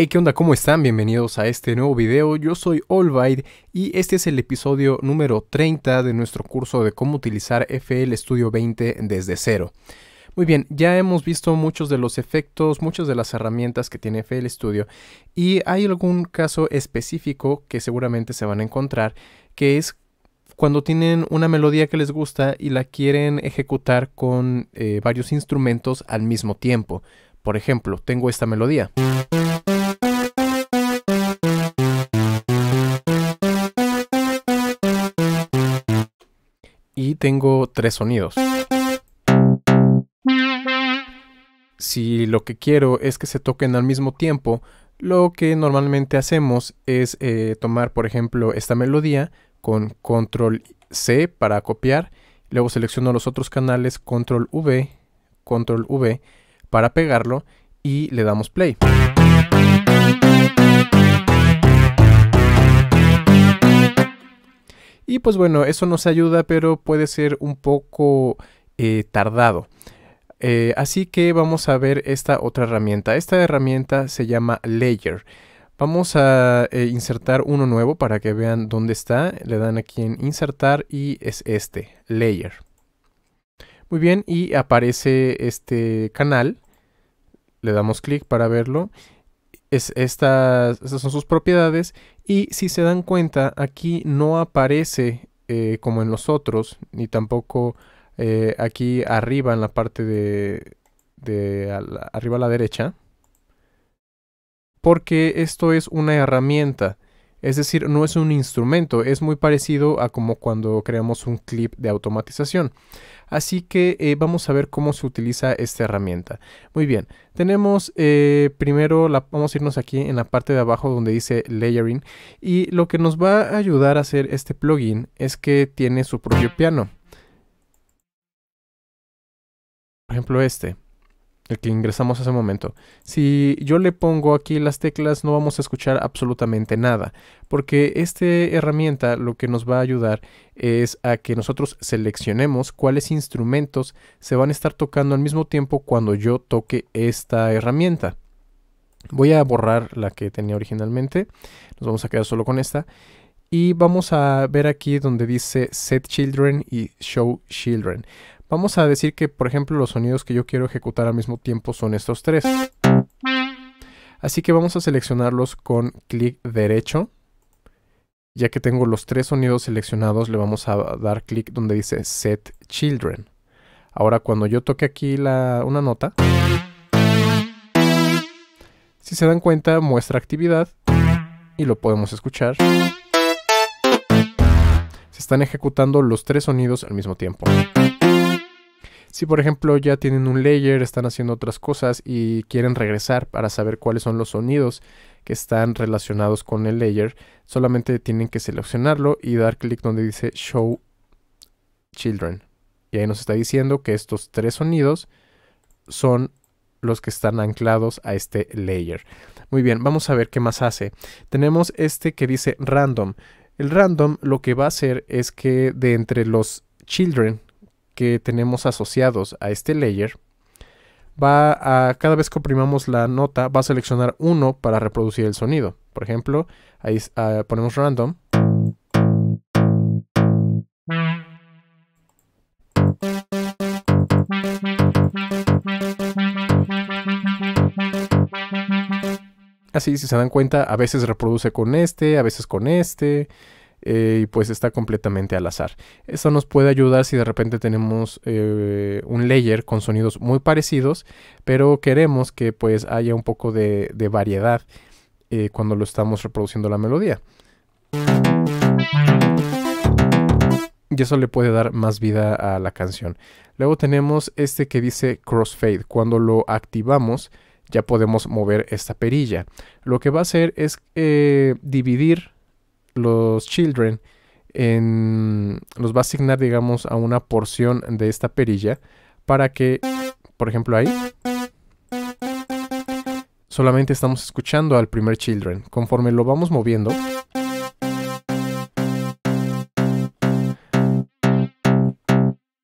Hey, ¿qué onda? ¿Cómo están? Bienvenidos a este nuevo video. Yo soy Olvide y este es el episodio número 30 de nuestro curso de cómo utilizar FL Studio 20 desde cero. Muy bien, ya hemos visto muchos de los efectos, muchas de las herramientas que tiene FL Studio y hay algún caso específico que seguramente se van a encontrar que es cuando tienen una melodía que les gusta y la quieren ejecutar con eh, varios instrumentos al mismo tiempo. Por ejemplo, tengo esta melodía. Tengo tres sonidos. Si lo que quiero es que se toquen al mismo tiempo, lo que normalmente hacemos es eh, tomar, por ejemplo, esta melodía con control C para copiar, luego selecciono los otros canales, control V, control V para pegarlo y le damos play. Y pues bueno, eso nos ayuda, pero puede ser un poco eh, tardado. Eh, así que vamos a ver esta otra herramienta. Esta herramienta se llama Layer. Vamos a eh, insertar uno nuevo para que vean dónde está. Le dan aquí en insertar y es este, Layer. Muy bien, y aparece este canal. Le damos clic para verlo es estas, son sus propiedades y si se dan cuenta aquí no aparece eh, como en los otros ni tampoco eh, aquí arriba en la parte de, de arriba a la derecha porque esto es una herramienta es decir, no es un instrumento, es muy parecido a como cuando creamos un clip de automatización. Así que eh, vamos a ver cómo se utiliza esta herramienta. Muy bien, tenemos eh, primero, la, vamos a irnos aquí en la parte de abajo donde dice Layering y lo que nos va a ayudar a hacer este plugin es que tiene su propio piano. Por ejemplo este el que ingresamos hace un momento. Si yo le pongo aquí las teclas no vamos a escuchar absolutamente nada, porque esta herramienta lo que nos va a ayudar es a que nosotros seleccionemos cuáles instrumentos se van a estar tocando al mismo tiempo cuando yo toque esta herramienta. Voy a borrar la que tenía originalmente, nos vamos a quedar solo con esta. Y vamos a ver aquí donde dice Set Children y Show Children. Vamos a decir que, por ejemplo, los sonidos que yo quiero ejecutar al mismo tiempo son estos tres. Así que vamos a seleccionarlos con clic derecho. Ya que tengo los tres sonidos seleccionados, le vamos a dar clic donde dice Set Children. Ahora cuando yo toque aquí la, una nota, si se dan cuenta muestra actividad y lo podemos escuchar. Se están ejecutando los tres sonidos al mismo tiempo. Si por ejemplo ya tienen un layer, están haciendo otras cosas y quieren regresar para saber cuáles son los sonidos que están relacionados con el layer, solamente tienen que seleccionarlo y dar clic donde dice Show Children. Y ahí nos está diciendo que estos tres sonidos son los que están anclados a este layer. Muy bien, vamos a ver qué más hace. Tenemos este que dice random. El random lo que va a hacer es que de entre los children que tenemos asociados a este layer, va a, cada vez que oprimamos la nota, va a seleccionar uno para reproducir el sonido. Por ejemplo, ahí ah, ponemos random. Así, si se dan cuenta, a veces reproduce con este, a veces con este. Eh, y pues está completamente al azar. Esto nos puede ayudar si de repente tenemos eh, un layer con sonidos muy parecidos, pero queremos que pues haya un poco de, variedad eh, cuando lo estamos reproduciendo la melodía. Y eso le puede dar más vida a la canción. Luego tenemos este que dice crossfade. Cuando lo activamos ya podemos mover esta perilla. Lo que va a hacer es dividir los children en, los va a asignar, digamos, a una porción de esta perilla para que, por ejemplo, ahí solamente estamos escuchando al primer children. Conforme lo vamos moviendo,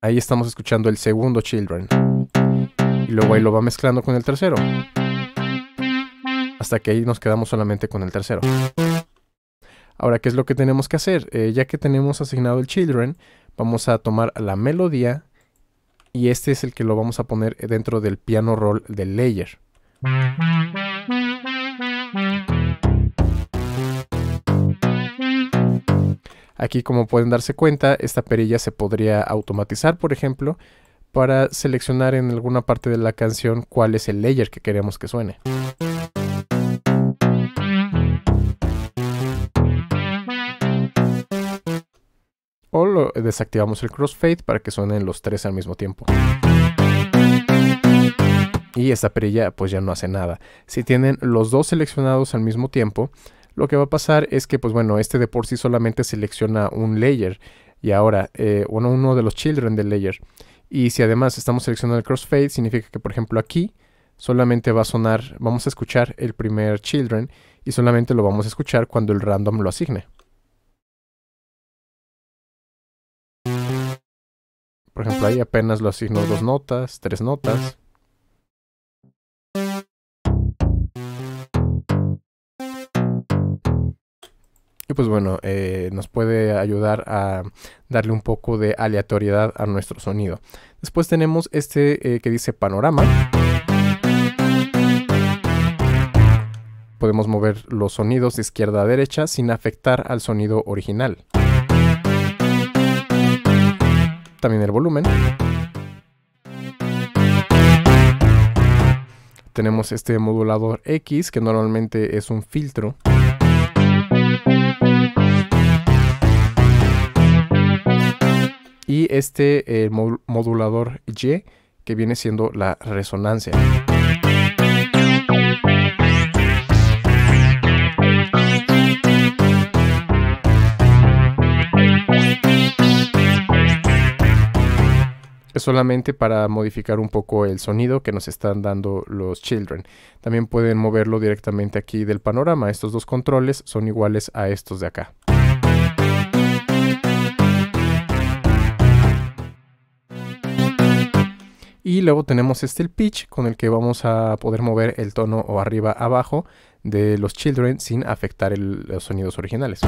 ahí estamos escuchando el segundo children. Y luego ahí lo va mezclando con el tercero. hasta que ahí nos quedamos solamente con el tercero. Ahora, ¿qué es lo que tenemos que hacer? Eh, ya que tenemos asignado el children, vamos a tomar la melodía y este es el que lo vamos a poner dentro del piano roll del layer. Aquí como pueden darse cuenta, esta perilla se podría automatizar, por ejemplo, para seleccionar en alguna parte de la canción cuál es el layer que queremos que suene. Desactivamos el crossfade para que suenen los tres al mismo tiempo. Y esta perilla pues ya no hace nada. Si tienen los dos seleccionados al mismo tiempo, lo que va a pasar es que pues bueno, este de por sí solamente selecciona un layer y ahora eh, uno de los children del layer. Y si además estamos seleccionando el crossfade, significa que por ejemplo aquí solamente va a sonar, vamos a escuchar el primer children y solamente lo vamos a escuchar cuando el random lo asigne. Por ejemplo, ahí apenas lo asigno dos notas, tres notas. Y pues bueno, eh, nos puede ayudar a darle un poco de aleatoriedad a nuestro sonido. Después tenemos este eh, que dice panorama. Podemos mover los sonidos de izquierda a derecha sin afectar al sonido original. También el volumen. Tenemos este modulador X que normalmente es un filtro. y este modulador Y que viene siendo la resonancia. Solamente para modificar un poco el sonido que nos están dando los children. También pueden moverlo directamente aquí del panorama. Estos dos controles son iguales a estos de acá. Y luego tenemos este el pitch con el que vamos a poder mover el tono o arriba abajo de los children sin afectar los sonidos originales.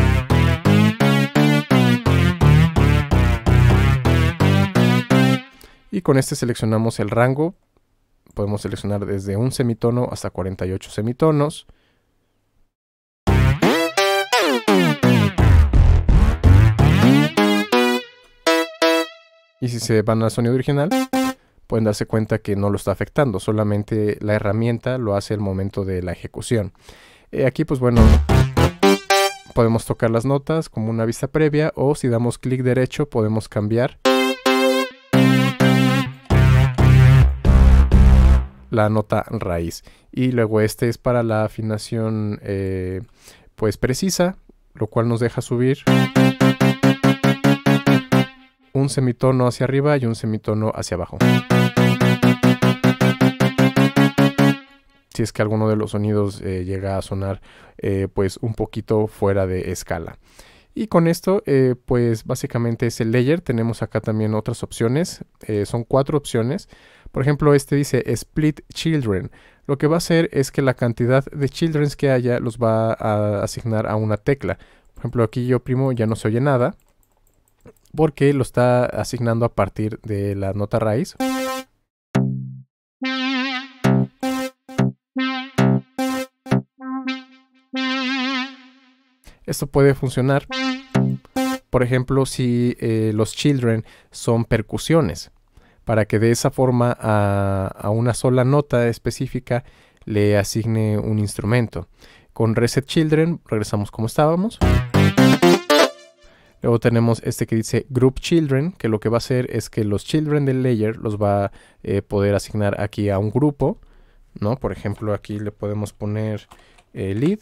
Y con este seleccionamos el rango. Podemos seleccionar desde un semitono hasta 48 semitonos. Y si se van al sonido original, pueden darse cuenta que no lo está afectando, solamente la herramienta lo hace el momento de la ejecución. Eh, aquí pues bueno, podemos tocar las notas como una vista previa o si damos clic derecho podemos cambiar la nota raíz. Y luego este es para la afinación eh, pues precisa, lo cual nos deja subir un semitono hacia arriba y un semitono hacia abajo. Si es que alguno de los sonidos eh, llega a sonar eh, pues un poquito fuera de escala. Y con esto, pues básicamente es el layer. Tenemos acá también otras opciones. son cuatro opciones. Por ejemplo, este dice Split Children. Lo que va a hacer es que la cantidad de children que haya los va a asignar a una tecla. Por ejemplo, aquí yo primo ya no se oye nada porque lo está asignando a partir de la nota raíz. Esto puede funcionar, por ejemplo, si eh, los children son percusiones, para que de esa forma a, una sola nota específica le asigne un instrumento. Con Reset Children regresamos como estábamos. Luego tenemos este que dice Group Children, que lo que va a hacer es que los children del layer los va a eh, poder asignar aquí a un grupo, ¿no? Por ejemplo, aquí le podemos poner eh, lead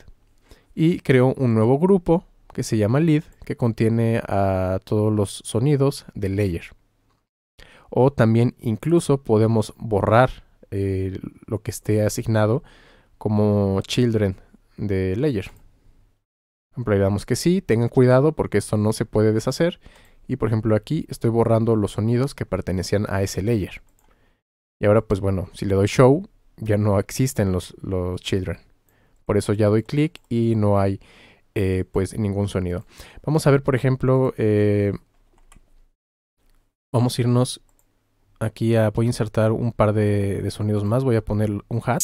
y creo un nuevo grupo que se llama lead, que contiene a todos los sonidos del layer. O también incluso podemos borrar eh, lo que esté asignado como children de layer. Por ejemplo, le que sí, tengan cuidado porque esto no se puede deshacer. Y por ejemplo aquí estoy borrando los sonidos que pertenecían a ese layer. Y ahora pues bueno, si le doy show, ya no existen los, los children. Por eso ya doy clic y no hay eh, pues ningún sonido. Vamos a ver, por ejemplo, eh, vamos a irnos aquí voy a insertar un par de, de sonidos más. Voy a poner un hat.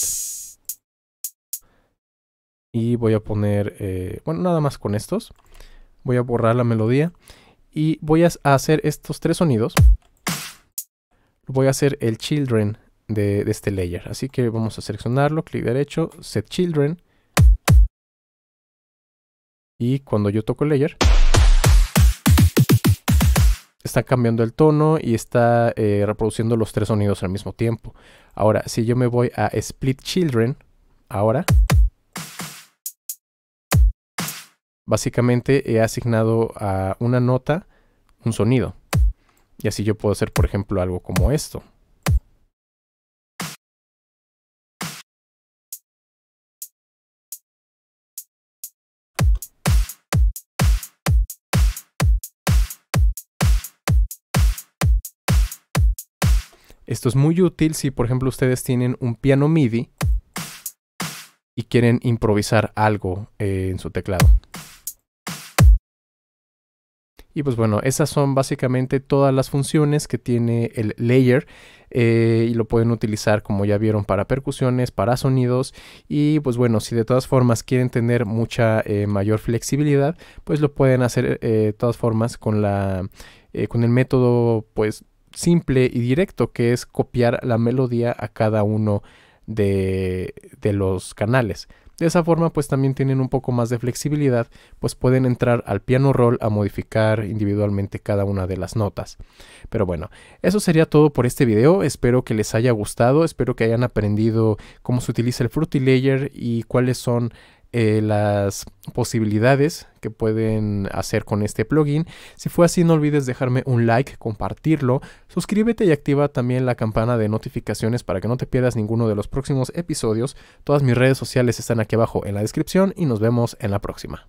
Y voy a poner, eh, bueno, nada más con estos. Voy a borrar la melodía. Y voy a hacer estos tres sonidos. Voy a hacer el children de, de este layer. Así que vamos a seleccionarlo, clic derecho, set children. Y cuando yo toco el layer, está cambiando el tono y está eh, reproduciendo los tres sonidos al mismo tiempo. Ahora, si yo me voy a Split Children, ahora, básicamente he asignado a una nota un sonido. Y así yo puedo hacer, por ejemplo, algo como esto. Esto es muy útil si, por ejemplo, ustedes tienen un piano MIDI y quieren improvisar algo eh, en su teclado. Y pues bueno, esas son básicamente todas las funciones que tiene el layer eh, y lo pueden utilizar como ya vieron para percusiones, para sonidos y pues bueno, si de todas formas quieren tener mucha eh, mayor flexibilidad, pues lo pueden hacer de todas formas con, la, con el método pues simple y directo que es copiar la melodía a cada uno de, de los canales. De esa forma pues también tienen un poco más de flexibilidad, pues pueden entrar al piano roll a modificar individualmente cada una de las notas. Pero bueno, eso sería todo por este video, espero que les haya gustado, espero que hayan aprendido cómo se utiliza el Fruity Layer y cuáles son eh, las posibilidades que pueden hacer con este plugin. Si fue así, no olvides dejarme un like, compartirlo, suscríbete y activa también la campana de notificaciones para que no te pierdas ninguno de los próximos episodios. Todas mis redes sociales están aquí abajo en la descripción y nos vemos en la próxima.